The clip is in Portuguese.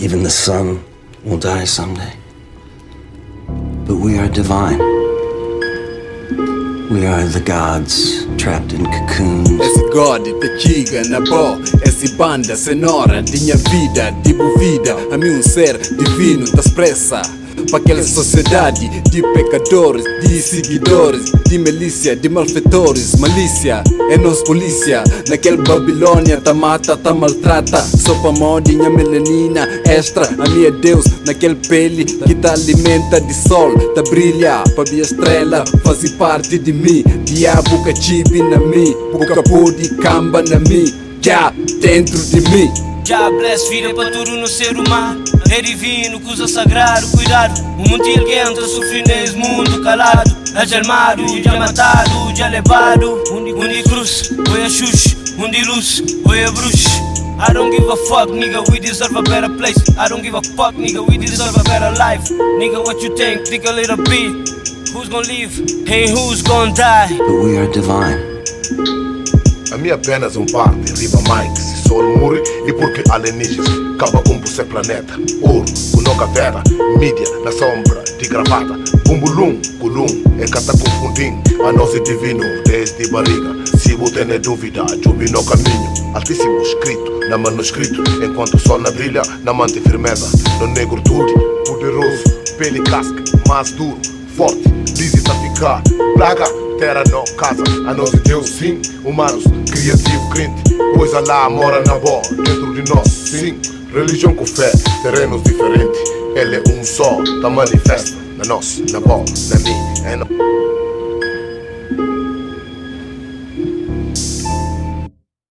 Even the sun will die someday. But we are divine. We are the gods trapped in cocoons. Esse God te chiga na bo Esse banda sonora de minha vida Tipo vida, a mim um ser divino te expressa para aquela sociedade de pecadores, de seguidores, de milícia, de malfeitores, malícia é nos polícia. Naquele Babilônia, tá mata, tá maltrata. Só pra modinha melanina extra. A minha Deus, naquele pele que tá alimenta de sol, tá brilha. Pra minha estrela, faz parte de mim. Diabo que chibi na mim, boca pode camba na mim, já dentro de mim. Já bless vida para tudo no ser humano. É divino, coisa sagrado, cuidado. O mundo alguém tá sofrendo nesse mundo calado. É já armado, já matado, já levado Onde cruz, ou é xuxa, onde luz, ou é bruxa. I don't give a fuck, nigga, we deserve a better place. I don't give a fuck, nigga, we deserve a better life. Nigga, what you think? Think a little bit. Who's gonna live? Hey, who's gonna die? But we are divine. A minha apenas um parte, riba Mike, muri e porque alienígenas Caba um por ser planeta, ouro, kunoka vera, mídia na sombra de gravata. Bumbulum, kulum, é cata confundim, a é divino desde barriga. Se você tem dúvida, jubi no caminho, altíssimo escrito na manuscrito Enquanto o sol na brilha, na mante firmeza, no negro tudo, poderoso, pele casca, mais duro, forte, dizem a ficar, plaga terra não casa A nós é Deus sim, humanos, criativo, crente Coisa lá mora na boa, dentro de nós sim. Religião com fé, terrenos diferentes. Ele é um só, tá manifesta Na nós, na boa, na mim, é na...